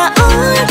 cả ơi.